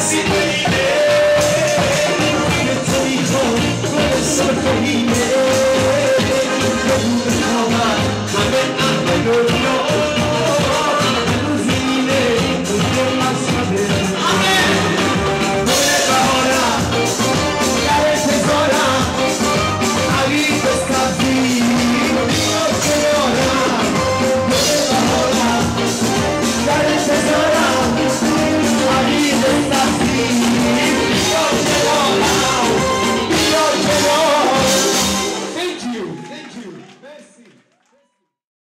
esse